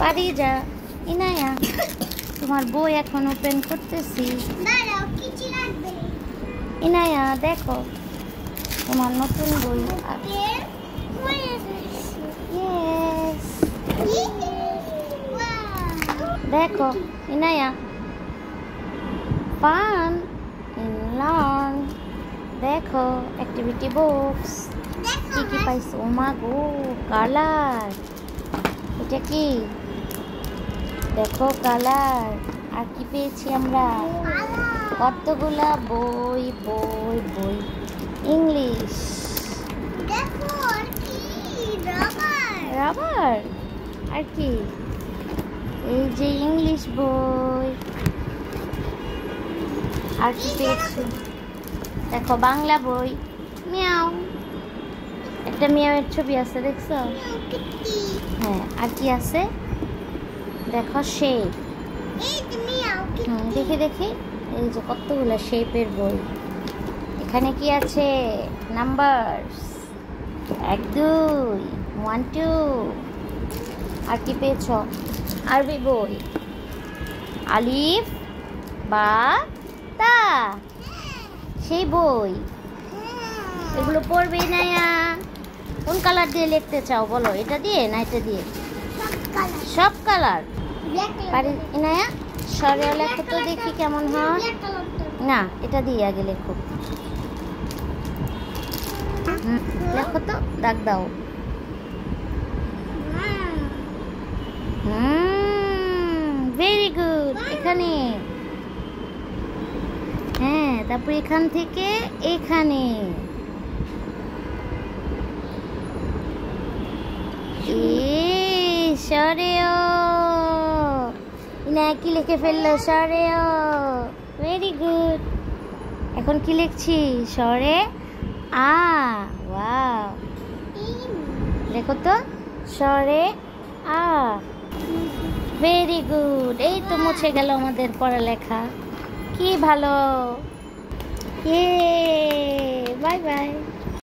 বাড়ি যা। ইনায়া তোমার বই এখন ওপেন করতেছি। ইনায়া দেখো তোমার নতুন বই দেখো ইনায়া ফান ইন লার্ন দেখো অ্যাক্টিভিটি বুকস কি কি পাইছো? ও মা গো কালার। এটা কি? দেখো কালার। আর কি পেয়েছি আমরা? কতগুলা বই বই বই। ইংলিশ। রাবার। রাবার? আর কি? এই যে ইংলিশ বই। আর কি পেয়েছি? দেখো বাংলা বই। মিয়াও। একটা মিয়াওয়ের ছবি আছে দেখছ? হ্যাঁ আর কি আছে? দেখো শেপ দেখি দেখি। এই যে কতগুলো শেপের বই। এখানে কি আছে? নাম্বার এক দুই ওয়ান টু আর কি পেয়েছ? আরবি বই। আলিফ বা তা। সেই বই। এগুলো পড়বে না কোন কালার দিয়ে লিখতে চাও বলো? এটা দিয়ে না এটা দিয়ে? সব কালার পারি ইনায়া, সরেও লেখো তো দেখি কেমন হয়। না, এটা দিয়ে আগে লেখো। লেখো তো, দাগ দাও। ভেরি গুড এখানে। হ্যাঁ তারপর এখান থেকে এখানে। সরেও। কি লিখে ফেলল? সরেও ভেরি গুড এখন কি লিখছি? সরে আ। ওয়াও দেখো তো সরে আ। ভেরি গুড এই তো মুছে গেল আমাদের পড়ালেখা। কি ভালো। বাই